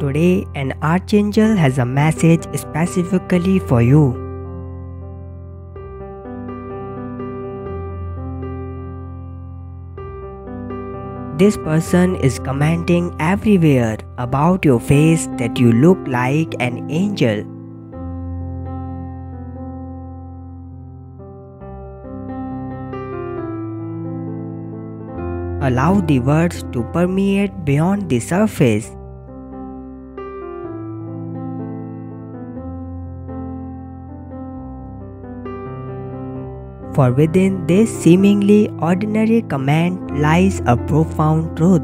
Today, an archangel has a message specifically for you. This person is commenting everywhere about your face that you look like an angel. Allow the words to permeate beyond the surface. For within this seemingly ordinary command lies a profound truth.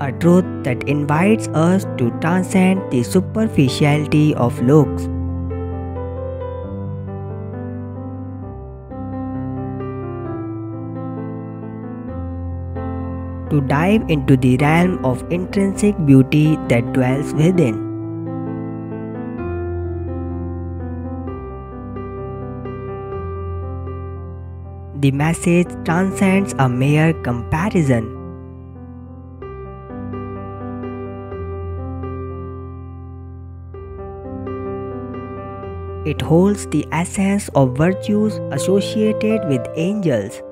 A truth that invites us to transcend the superficiality of looks. To dive into the realm of intrinsic beauty that dwells within. The message transcends a mere comparison. It holds the essence of virtues associated with angels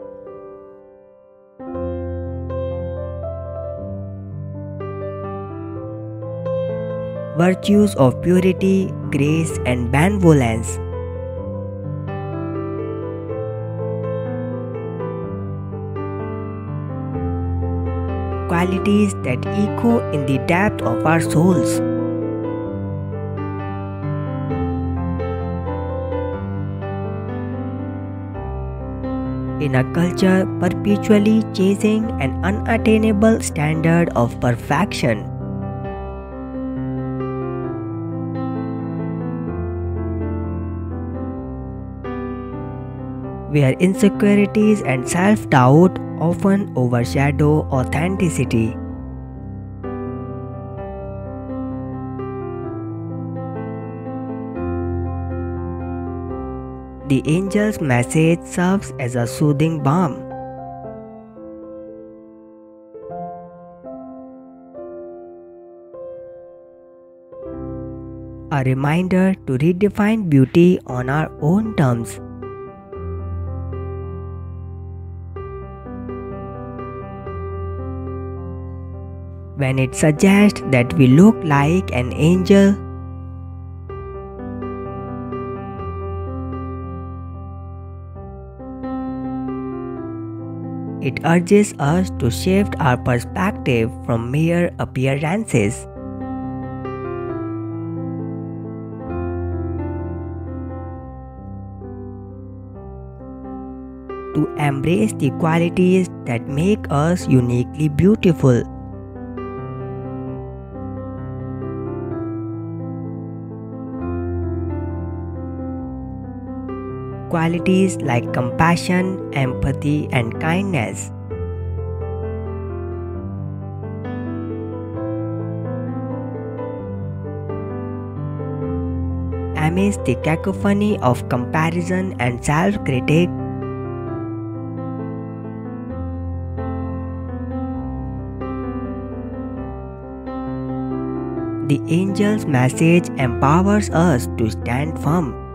virtues of purity, grace, and benevolence. Qualities that echo in the depth of our souls. In a culture perpetually chasing an unattainable standard of perfection, where insecurities and self doubt often overshadow authenticity. The angel's message serves as a soothing balm. A reminder to redefine beauty on our own terms. When it suggests that we look like an angel. It urges us to shift our perspective from mere appearances. To embrace the qualities that make us uniquely beautiful. Qualities like compassion, empathy, and kindness. Amidst the cacophony of comparison and self critique, the angel's message empowers us to stand firm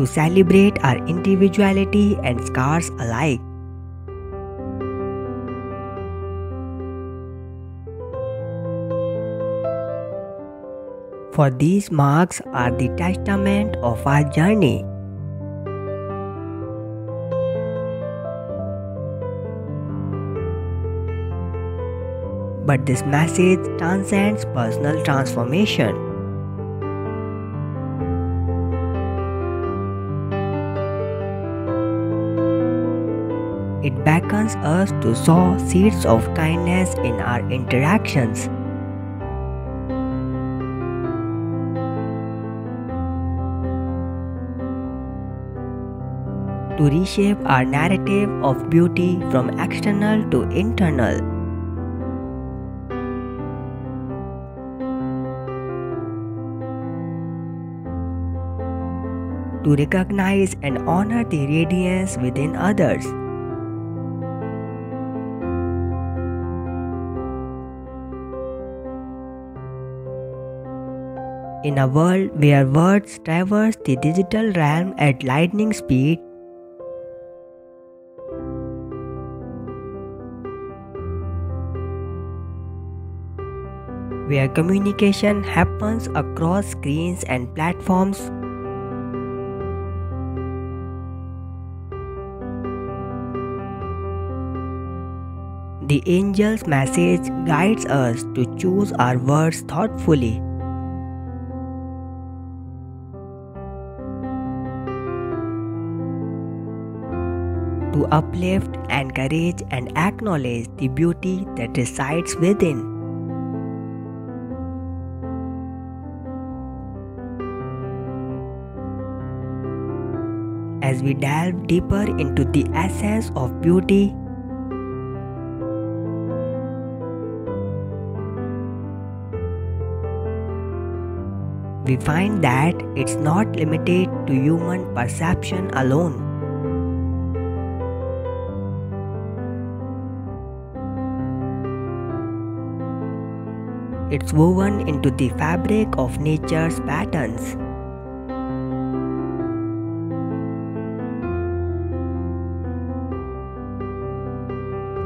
to celebrate our individuality and scars alike. For these marks are the testament of our journey. But this message transcends personal transformation. It beckons us to sow seeds of kindness in our interactions. To reshape our narrative of beauty from external to internal. to recognize and honor the radiance within others. In a world where words traverse the digital realm at lightning speed, where communication happens across screens and platforms, the angel's message guides us to choose our words thoughtfully. To uplift, encourage, and acknowledge the beauty that resides within. As we delve deeper into the essence of beauty, we find that it's not limited to human perception alone. It's woven into the fabric of nature's patterns.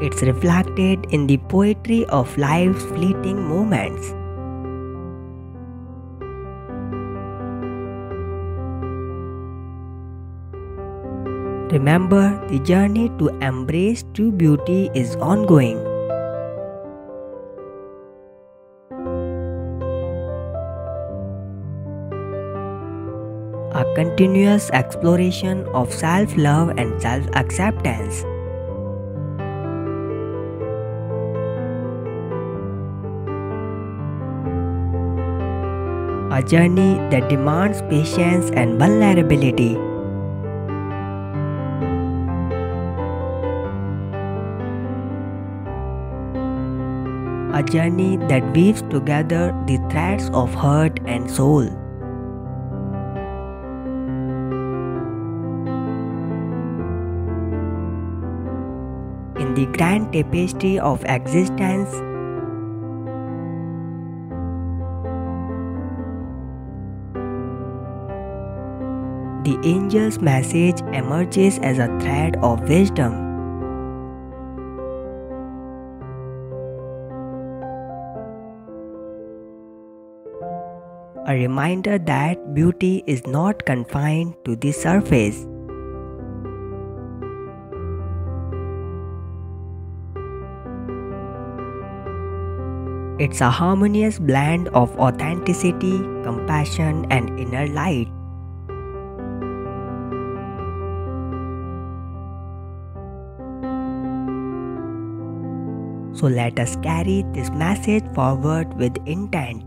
It's reflected in the poetry of life's fleeting moments. Remember, the journey to embrace true beauty is ongoing. Continuous exploration of self love and self acceptance. A journey that demands patience and vulnerability. A journey that weaves together the threads of heart and soul. The grand tapestry of existence. The angel's message emerges as a thread of wisdom. A reminder that beauty is not confined to the surface. It's a harmonious blend of authenticity, compassion, and inner light. So let us carry this message forward with intent.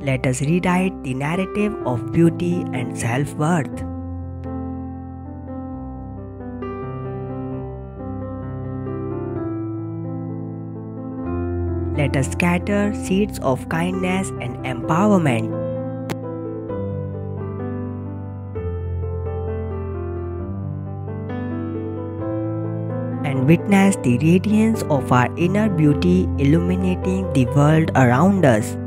Let us rewrite the narrative of beauty and self worth. Let us scatter seeds of kindness and empowerment. And witness the radiance of our inner beauty illuminating the world around us.